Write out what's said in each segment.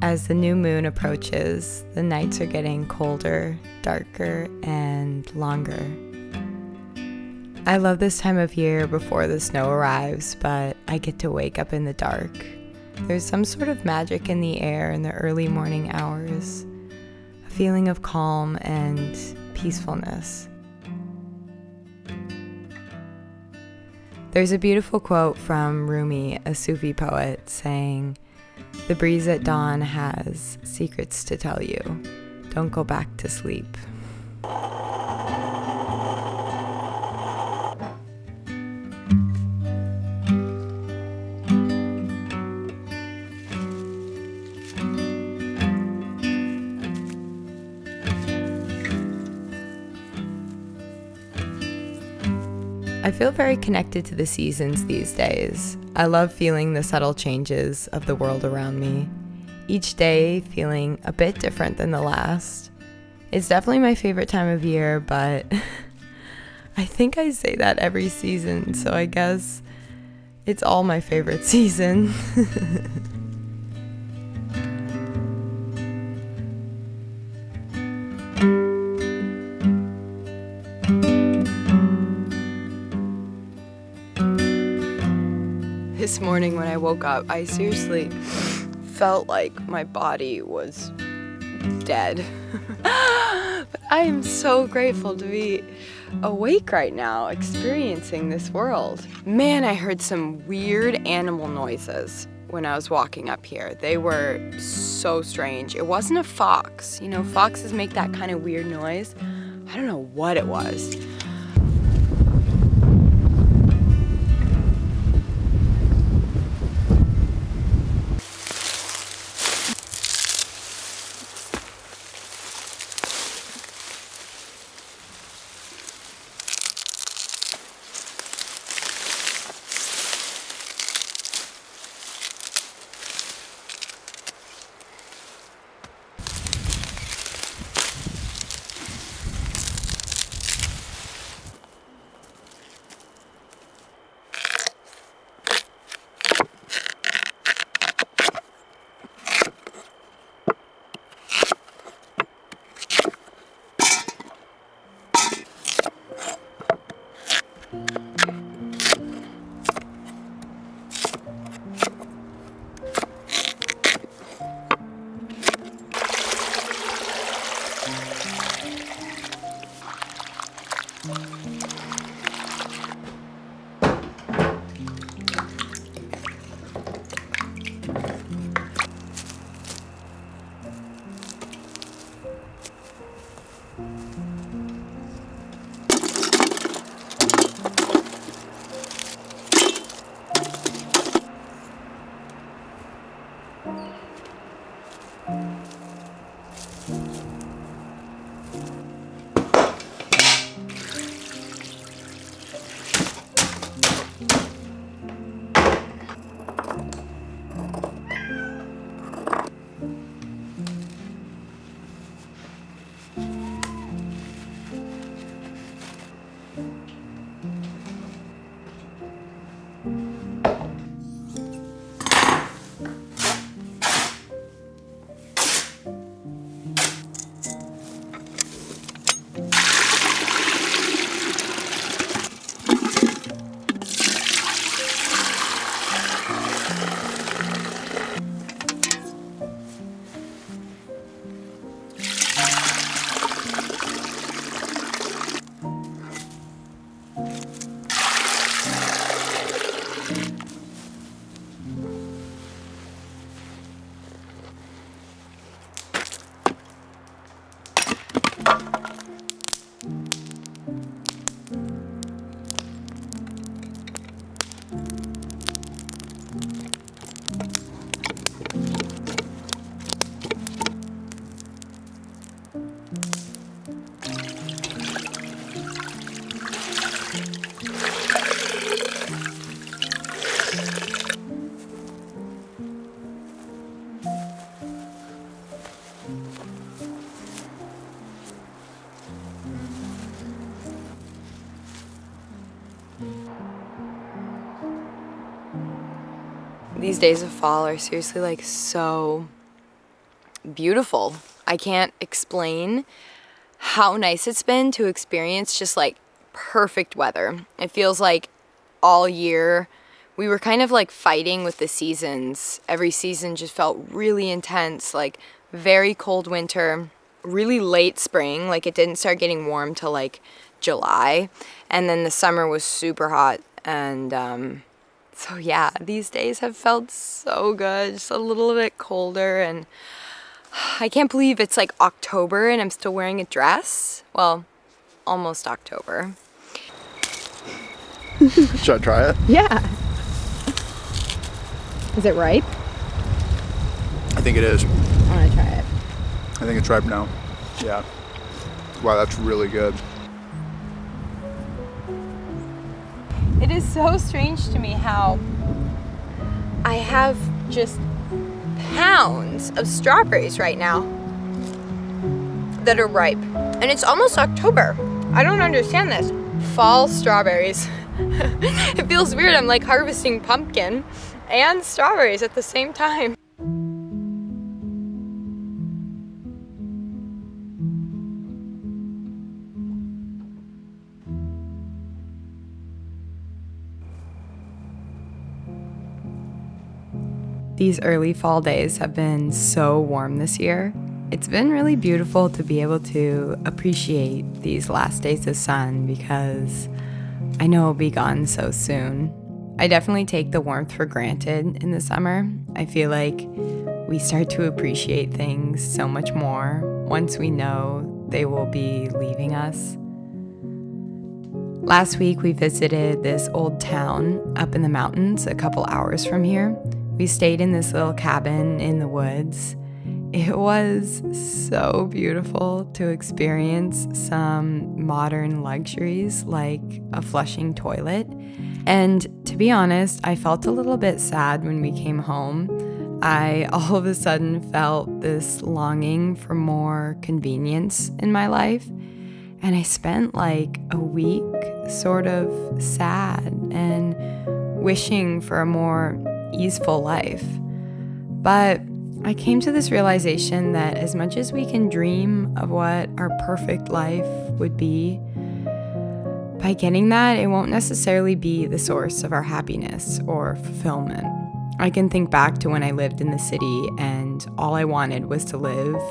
As the new moon approaches, the nights are getting colder, darker, and longer. I love this time of year before the snow arrives, but I get to wake up in the dark. There's some sort of magic in the air in the early morning hours, a feeling of calm and peacefulness. There's a beautiful quote from Rumi, a Sufi poet, saying, the breeze at dawn has secrets to tell you. Don't go back to sleep. Feel very connected to the seasons these days. I love feeling the subtle changes of the world around me, each day feeling a bit different than the last. It's definitely my favorite time of year, but I think I say that every season, so I guess it's all my favorite season. this morning when I woke up, I seriously felt like my body was dead. but I am so grateful to be awake right now, experiencing this world. Man, I heard some weird animal noises when I was walking up here. They were so strange. It wasn't a fox. You know, foxes make that kind of weird noise. I don't know what it was. These days of fall are seriously like so beautiful. I can't explain how nice it's been to experience just like perfect weather. It feels like all year we were kind of like fighting with the seasons. Every season just felt really intense, like very cold winter, really late spring, like it didn't start getting warm till like July, and then the summer was super hot and um, so yeah, these days have felt so good, just a little bit colder and I can't believe it's like October and I'm still wearing a dress. Well, almost October. Should I try it? Yeah. Is it ripe? I think it is. I want to try it. I think it's ripe now. Yeah. Wow, that's really good. It is so strange to me how I have just pounds of strawberries right now that are ripe. And it's almost October. I don't understand this. Fall strawberries. it feels weird. I'm like harvesting pumpkin and strawberries at the same time. These early fall days have been so warm this year. It's been really beautiful to be able to appreciate these last days of sun because I know it'll be gone so soon. I definitely take the warmth for granted in the summer. I feel like we start to appreciate things so much more once we know they will be leaving us. Last week, we visited this old town up in the mountains a couple hours from here. We stayed in this little cabin in the woods. It was so beautiful to experience some modern luxuries like a flushing toilet. And to be honest, I felt a little bit sad when we came home. I all of a sudden felt this longing for more convenience in my life. And I spent like a week sort of sad and wishing for a more easeful life. But I came to this realization that as much as we can dream of what our perfect life would be, by getting that, it won't necessarily be the source of our happiness or fulfillment. I can think back to when I lived in the city and all I wanted was to live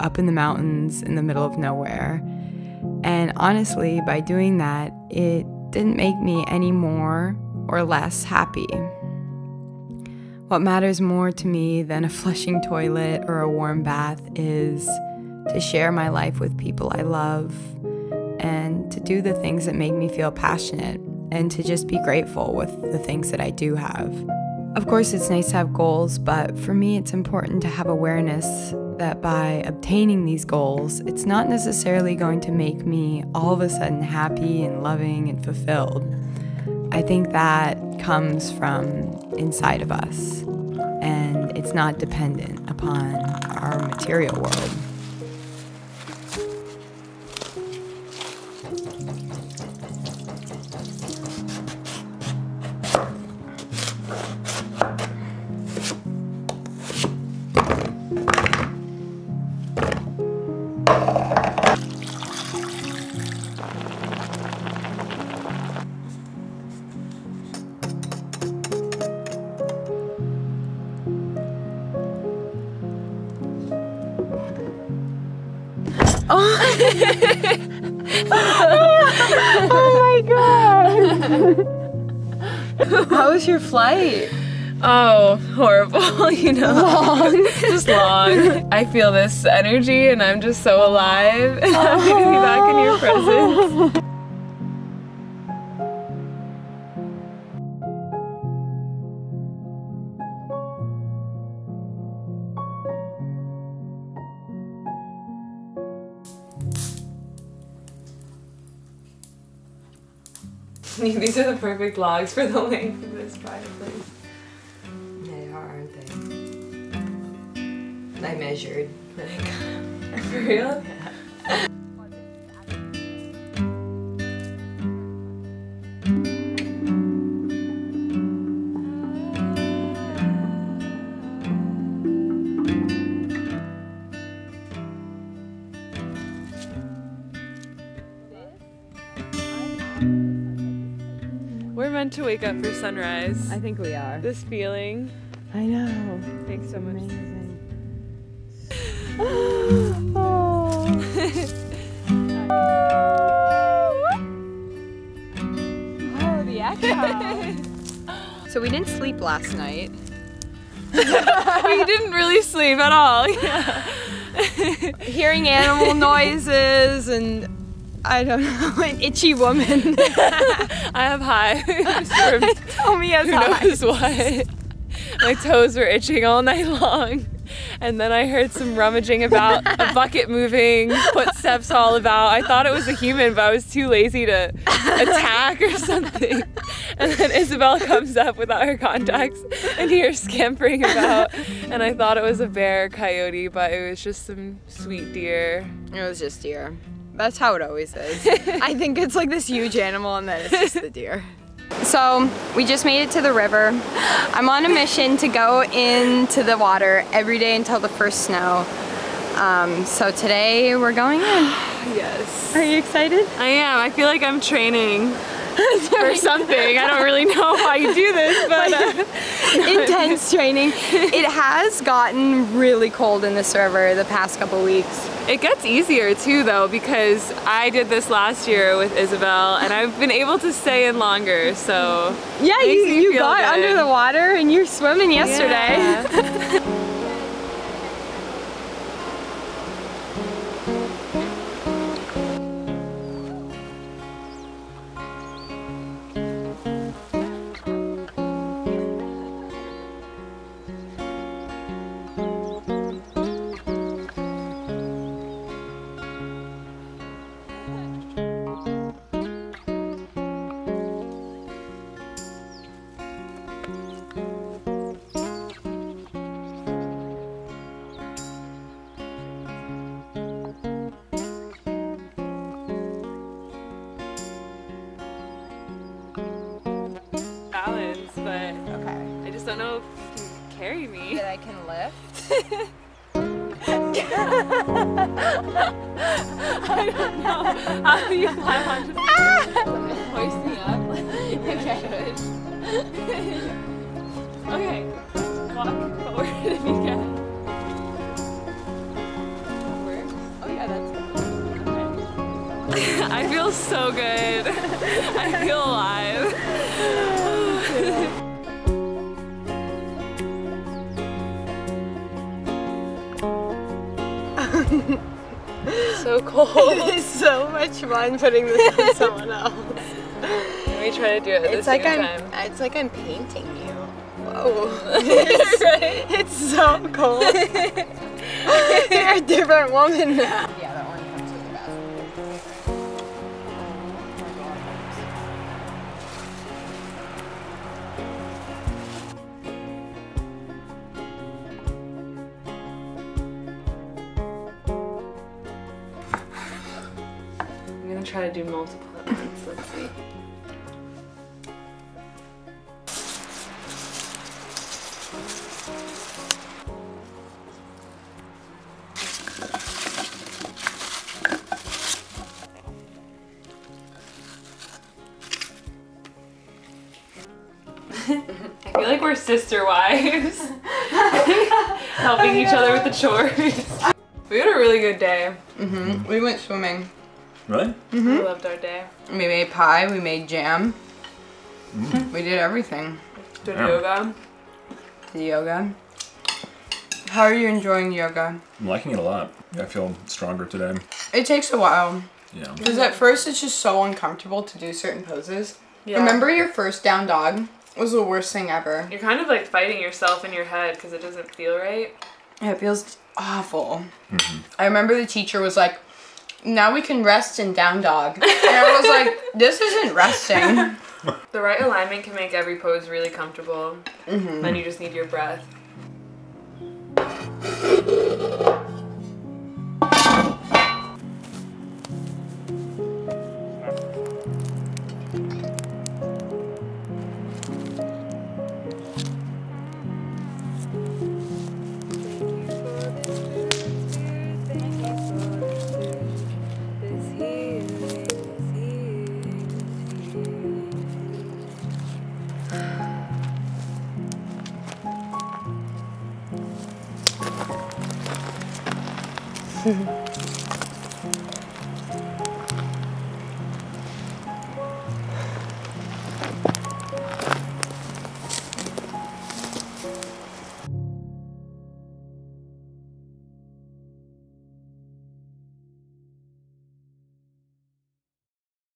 up in the mountains in the middle of nowhere. And honestly, by doing that, it didn't make me any more or less happy. What matters more to me than a flushing toilet or a warm bath is to share my life with people I love and to do the things that make me feel passionate and to just be grateful with the things that I do have. Of course, it's nice to have goals, but for me, it's important to have awareness that by obtaining these goals, it's not necessarily going to make me all of a sudden happy and loving and fulfilled. I think that comes from inside of us, and it's not dependent upon our material world. How was your flight? Oh, horrible, you know. Long. just long. I feel this energy and I'm just so alive and happy to be back in your presence. These are the perfect logs for the length of this fireplace. They are, aren't they? I measured. For real? Yeah. Wake up for sunrise. I think we are. This feeling. I know. Thanks so much. Amazing. oh. oh, the echo. so we didn't sleep last night. we didn't really sleep at all. Hearing animal noises and I don't know, an itchy woman. I have hives from Tell me as who hives. knows what. My toes were itching all night long. And then I heard some rummaging about a bucket moving, footsteps all about. I thought it was a human, but I was too lazy to attack or something. And then Isabel comes up without her contacts and here scampering about. And I thought it was a bear coyote, but it was just some sweet deer. It was just deer. That's how it always is. I think it's like this huge animal and then it's just the deer. So we just made it to the river. I'm on a mission to go into the water every day until the first snow. Um, so today we're going in. Yes. Are you excited? I am. I feel like I'm training for something. I don't really know why you do this, but uh, Intense training. It has gotten really cold in this river the past couple weeks. it gets easier too, though, because I did this last year with Isabel, and I've been able to stay in longer. So Yeah, you, you got good. under the water and you're swimming yesterday. Yeah. I feel so good. I feel alive. so cold. It's so much fun putting this on someone else. Let me try to do it at It's the like same I'm time. it's like I'm painting you. Whoa. it's, it's so cold. You're a different woman now. Do multiple at once. Let's see. I feel like we're sister wives, helping each other with the chores. We had a really good day. Mm-hmm. We went swimming. Really? We loved our day. We made pie, we made jam. We did everything. Did Yeah. yoga. Did yoga. How are you enjoying yoga? I'm liking it a lot. I feel stronger today. It takes a while. Yeah. Because at first it's just so uncomfortable to do certain poses. Yeah. Remember your first down dog? It was the worst thing ever. You're kind of like fighting yourself in your head because it doesn't feel right. It feels awful. Mm -hmm. I remember the teacher was like, now we can rest in down dog. And I was like, this isn't resting. The right alignment can make every pose really comfortable. Mm-hmm. Then you just need your breath. 哼 哼